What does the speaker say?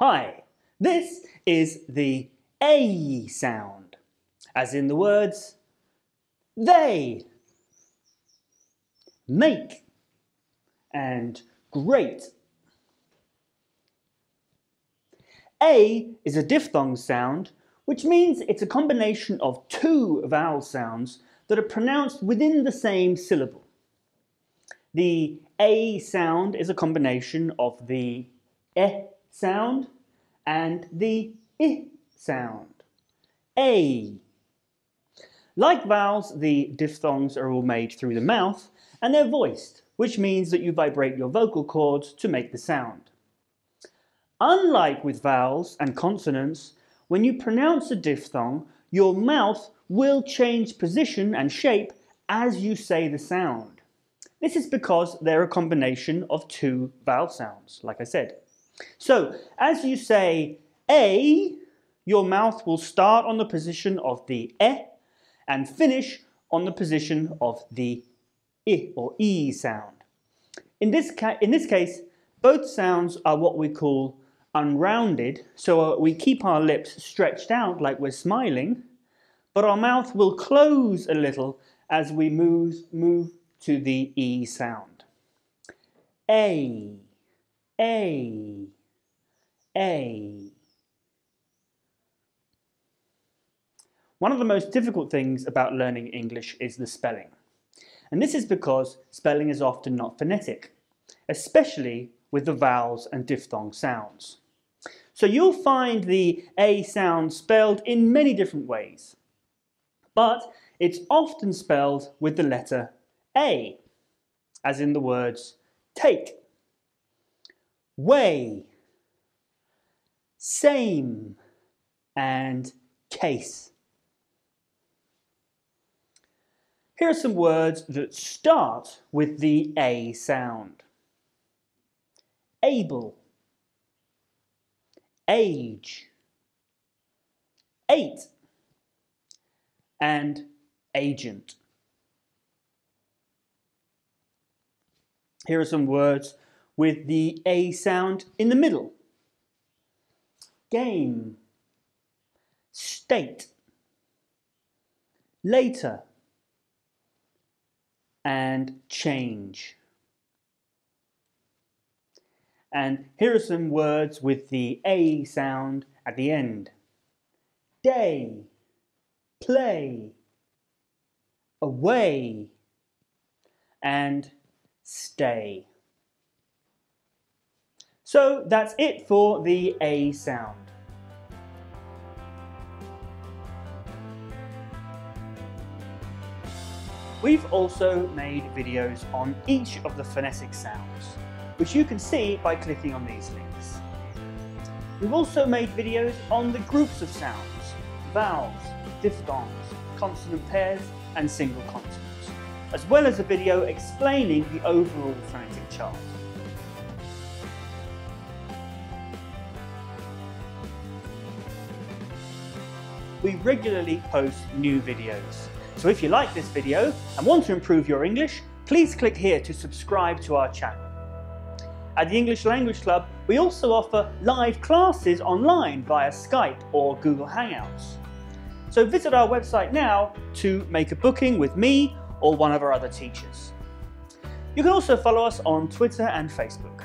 Hi, this is the A sound, as in the words they, make, and great. A is a diphthong sound, which means it's a combination of two vowel sounds that are pronounced within the same syllable. The A sound is a combination of the E sound and the I sound. A. Like vowels, the diphthongs are all made through the mouth and they're voiced, which means that you vibrate your vocal cords to make the sound. Unlike with vowels and consonants, when you pronounce a diphthong, your mouth will change position and shape as you say the sound. This is because they're a combination of two vowel sounds, like I said. So, as you say A, your mouth will start on the position of the E and finish on the position of the I or E sound. In this, in this case, both sounds are what we call unrounded, so uh, we keep our lips stretched out like we're smiling, but our mouth will close a little as we move, move to the E sound. A, A, A. One of the most difficult things about learning English is the spelling. And this is because spelling is often not phonetic, especially with the vowels and diphthong sounds. So you'll find the A sound spelled in many different ways, but it's often spelled with the letter A, as in the words take, way, same, and case. Here are some words that start with the A sound. Able, age, eight, and agent. Here are some words with the A sound in the middle. Game, state, later, and change. And here are some words with the A sound at the end. Day, play, away, and stay. So that's it for the A sound. We've also made videos on each of the phonetic sounds, which you can see by clicking on these links. We've also made videos on the groups of sounds, vowels, diphthongs, consonant pairs and single consonants, as well as a video explaining the overall phonetic chart. We regularly post new videos, so if you like this video and want to improve your English, please click here to subscribe to our channel. At the English Language Club, we also offer live classes online via Skype or Google Hangouts. So visit our website now to make a booking with me or one of our other teachers. You can also follow us on Twitter and Facebook.